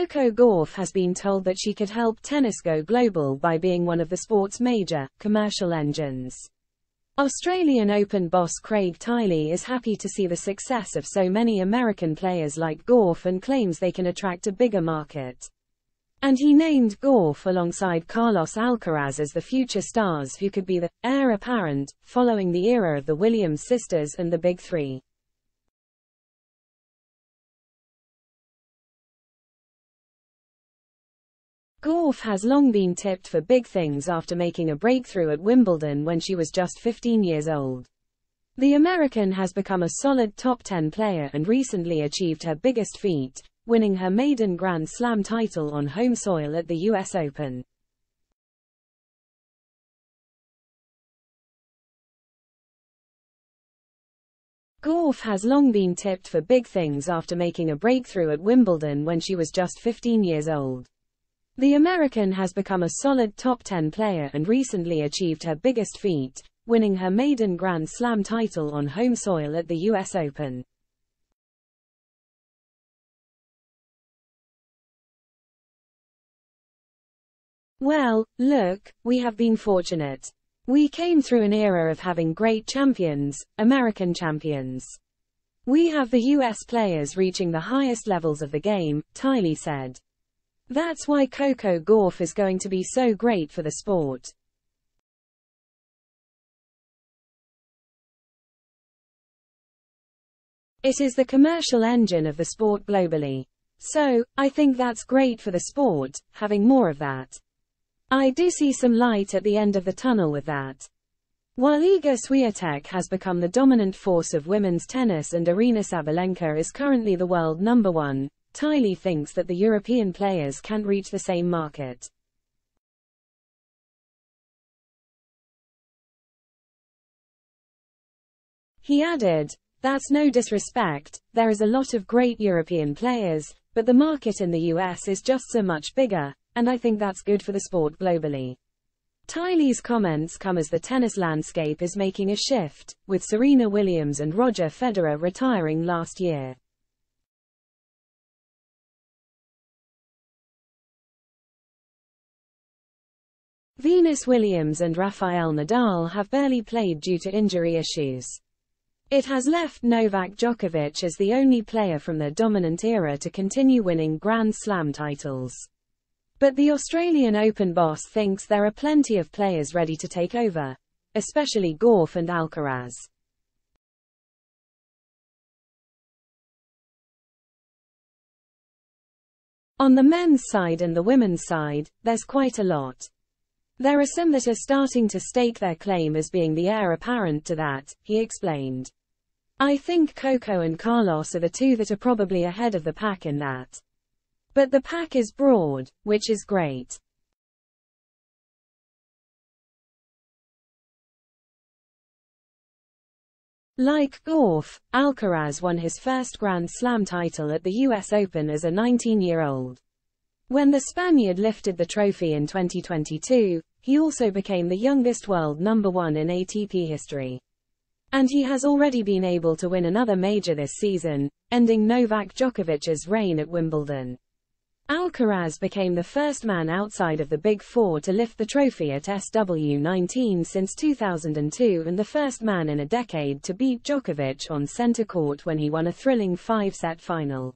Coco Gauff has been told that she could help tennis go global by being one of the sport's major, commercial engines. Australian Open boss Craig Tiley is happy to see the success of so many American players like Gauff and claims they can attract a bigger market. And he named Gauff alongside Carlos Alcaraz as the future stars who could be the heir apparent, following the era of the Williams sisters and the Big Three. Gauff has long been tipped for big things after making a breakthrough at Wimbledon when she was just 15 years old. The American has become a solid top 10 player and recently achieved her biggest feat, winning her maiden Grand Slam title on home soil at the US Open. Gauff has long been tipped for big things after making a breakthrough at Wimbledon when she was just 15 years old. The American has become a solid top 10 player and recently achieved her biggest feat, winning her maiden Grand Slam title on home soil at the US Open. Well, look, we have been fortunate. We came through an era of having great champions, American champions. We have the US players reaching the highest levels of the game, Tiley said. That's why Coco Gauff is going to be so great for the sport. It is the commercial engine of the sport globally. So, I think that's great for the sport, having more of that. I do see some light at the end of the tunnel with that. While Iga Swiatek has become the dominant force of women's tennis and Aryna Sabalenka is currently the world number one, Tiley thinks that the European players can't reach the same market. He added, That's no disrespect, there is a lot of great European players, but the market in the US is just so much bigger, and I think that's good for the sport globally. Tiley's comments come as the tennis landscape is making a shift, with Serena Williams and Roger Federer retiring last year. Venus Williams and Rafael Nadal have barely played due to injury issues. It has left Novak Djokovic as the only player from their dominant era to continue winning Grand Slam titles. But the Australian Open boss thinks there are plenty of players ready to take over, especially Gauff and Alcaraz. On the men's side and the women's side, there's quite a lot. There are some that are starting to stake their claim as being the heir apparent to that, he explained. I think Coco and Carlos are the two that are probably ahead of the pack in that. But the pack is broad, which is great. Like Gauff, Alcaraz won his first Grand Slam title at the US Open as a 19-year-old. When the Spaniard lifted the trophy in 2022, he also became the youngest world number one in ATP history. And he has already been able to win another major this season, ending Novak Djokovic's reign at Wimbledon. Alcaraz became the first man outside of the Big Four to lift the trophy at SW19 since 2002 and the first man in a decade to beat Djokovic on center court when he won a thrilling five-set final.